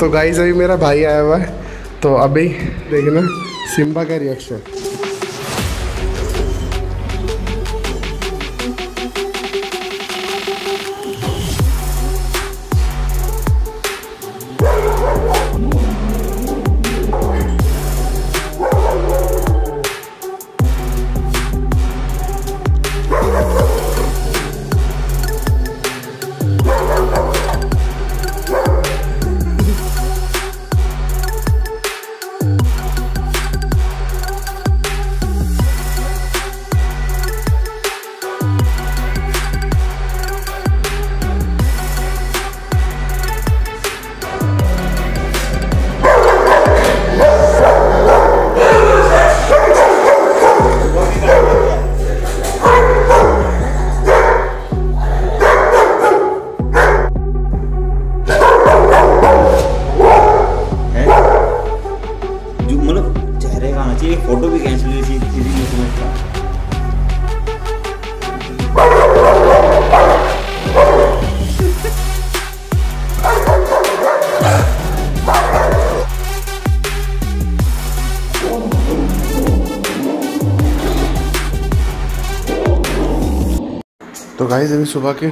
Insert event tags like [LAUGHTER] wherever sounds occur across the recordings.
तो गाइस अभी मेरा भाई आया हुआ है। तो अभी देखना सिम्बा का रिएक्शन तो गाइस अभी सुबह के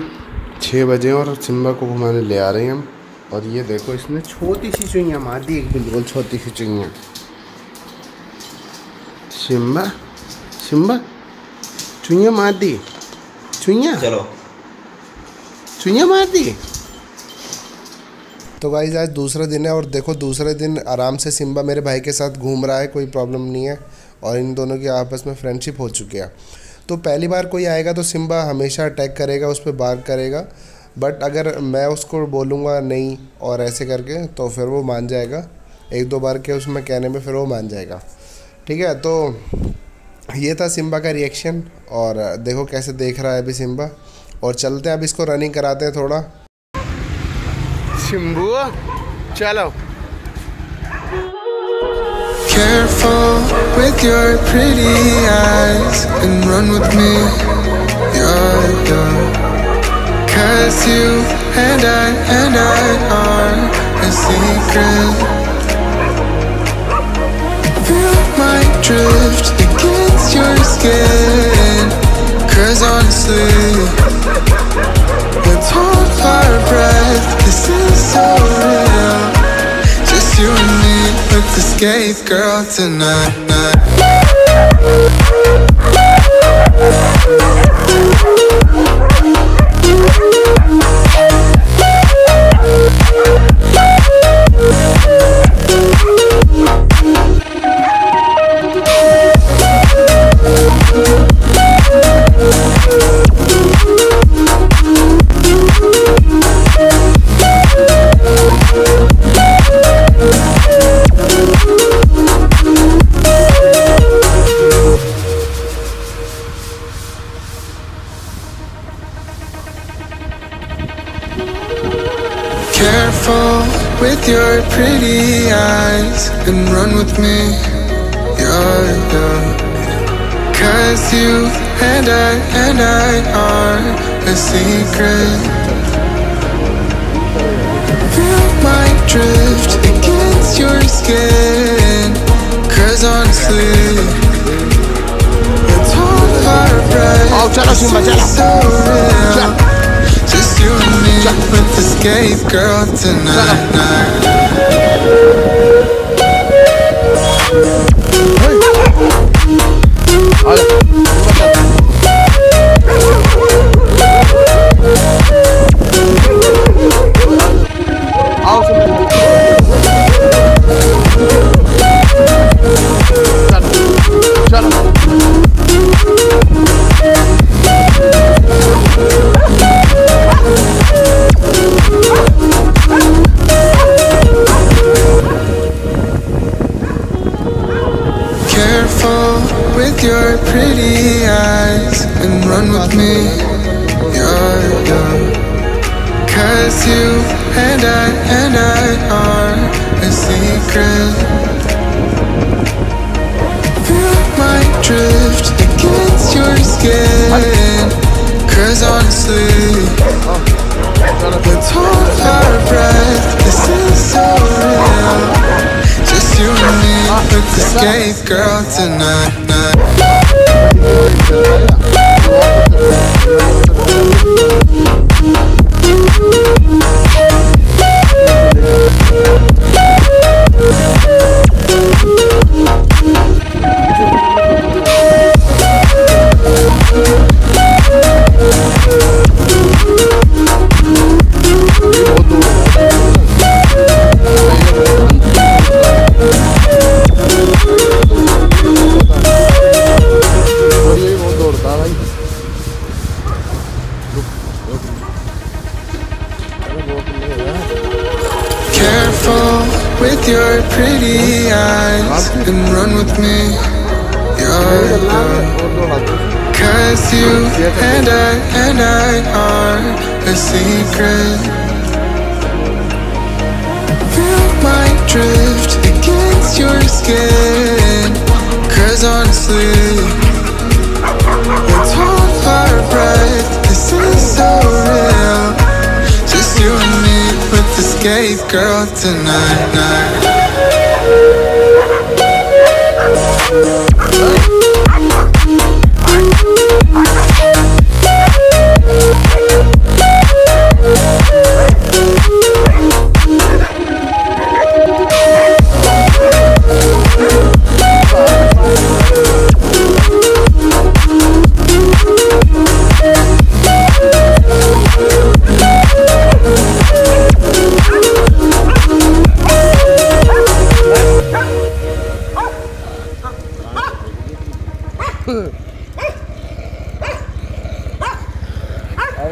छः बजे और सिम्बा को घुमाने ले आ रहे हैं हम। और ये देखो इसने छोटी सी चुइयाँ मार दी एक बिल्कुल छोटी सी चुइयाँ। सिम्बा सिम्बा चुइयाँ मार दी। चुइयाँ? चलो। चुइयाँ मार दी? तो गाइज़ आज दूसरा दिन है और देखो दूसरे दिन आराम से सिम्बा मेरे भाई के साथ घूम रहा है कोई प्रॉब्लम नहीं है। और इन दोनों की आपस में फ्रेंडशिप हो चुकी है। तो पहली बार कोई आएगा तो सिम्बा हमेशा अटैक करेगा, उस पर बार करेगा। बट अगर मैं उसको बोलूँगा नहीं और ऐसे करके तो फिर वो मान जाएगा। एक दो बार के उसमें कहने में फिर वो मान जाएगा। ठीक है तो ये था सिम्बा का रिएक्शन और देखो कैसे देख रहा है अभी सिम्बा। और चलते हैं, अब इसको रनिंग कराते हैं थोड़ा। सिम्बू चलो। Careful with your pretty eyes and run with me. Yeah, yeah. Cause you and I and I are a secret. Feel my drift against your skin. Cause honestly, girl, tonight. Careful with your pretty eyes and run with me. You're young. Cause you and I and I are a secret. Feel my drift against your skin. Cause honestly, it's all our breath. Oh, tell. So real. Just you Drop with the gay girl tonight. drink Feel my drift against your skin. Cause honestly Let's our breath This is so real. Just you and me ah, With this gay girl tonight me. You're Cause you and I and I are a secret. Feel my drift against your skin. Cause honestly, it's hold our breath. This is so real. Just you and me with the escape girl tonight. night.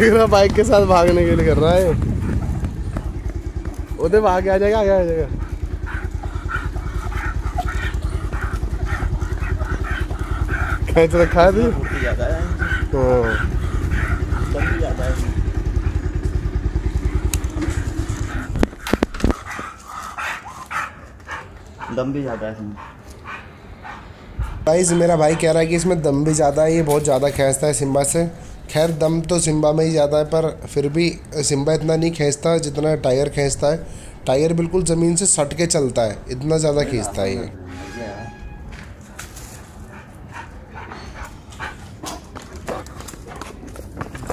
मेरा bike के साथ भागने के लिए कर रहा है। उधर भाग आ जाएगा आगे आ जाएगा। खेच रखा है तू? दम भी ज़्यादा है। दम भी ज़्यादा है। इसमें गाइस मेरा भाई कह रहा है कि इसमें दम भी ज़्यादा है ये बहुत ज़्यादा खींचता है सिम्बा से। खैर दम तो सिम्बा में ही ज़्यादा है पर फिर भी सिम्बा इतना नहीं खींचता जितना टायर खींचता है। टायर बिल्कुल ज़मीन से सट के चलता है इतना ज़्यादा खींचता है ये।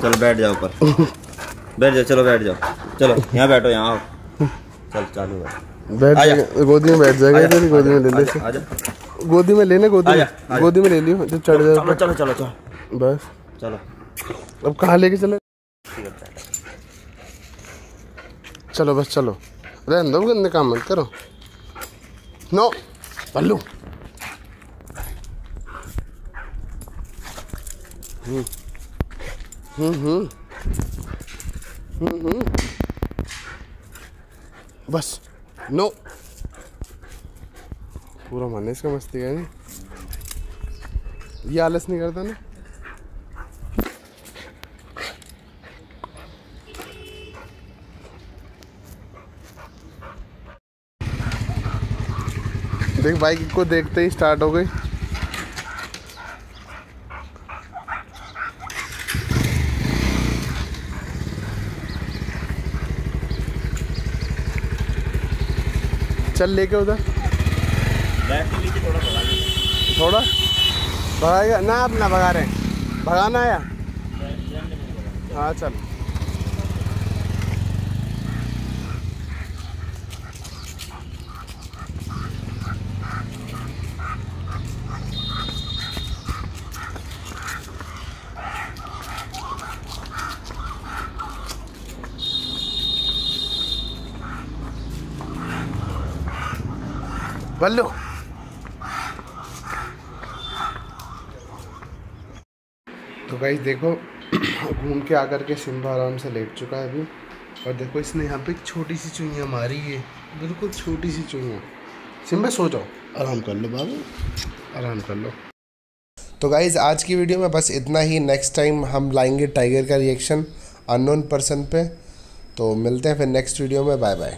चलो बैठ जाओ ऊपर। बैठ जाओ चलो बैठ जाओ। चलो यहाँ बैठो यहाँ आओ। चल चालू है। बैठ गोदी में बैठ जाएगा तेरी गोदी में ले ले गोदी में लेने गोदी में। गोदी में ले लियो जब चढ़ चलो चलो चलो चलो। बस। चलो। अब कहाँ लेके चले? चलो बस, चलो। रहने दो, गंदे काम मत करो। नो पल्लू हम्म हम्म हम्म हम्म बस, नो। पूरा मन है इसका मस्ती का नहीं ये आलस नहीं करता ना? देख, बाइक को देखते ही स्टार्ट हो गई। चल लेके उधर। थोड़ा? भगाएगा? ना आप ना भगा रहे हैं। भगाना आया हाँ चल। बल्लू। तो गाइस देखो, [CLEARS THROAT] घूम के आकर के सिम्बा आराम से लेट चुका है अभी। और देखो, इसने यहाँ पे छोटी सी चुईयाँ मारी है। बिल्कुल छोटी सी चुईयाँ सिम्बा सो जाओ। आराम कर लो बाबू। आराम कर लो। तो गाइज़ आज की वीडियो में बस इतना ही। नेक्स्ट टाइम हम लाएँगे टाइगर का रिएक्शन अननोन पर्सन पे। तो मिलते हैं फिर नेक्स्ट वीडियो में। Bye bye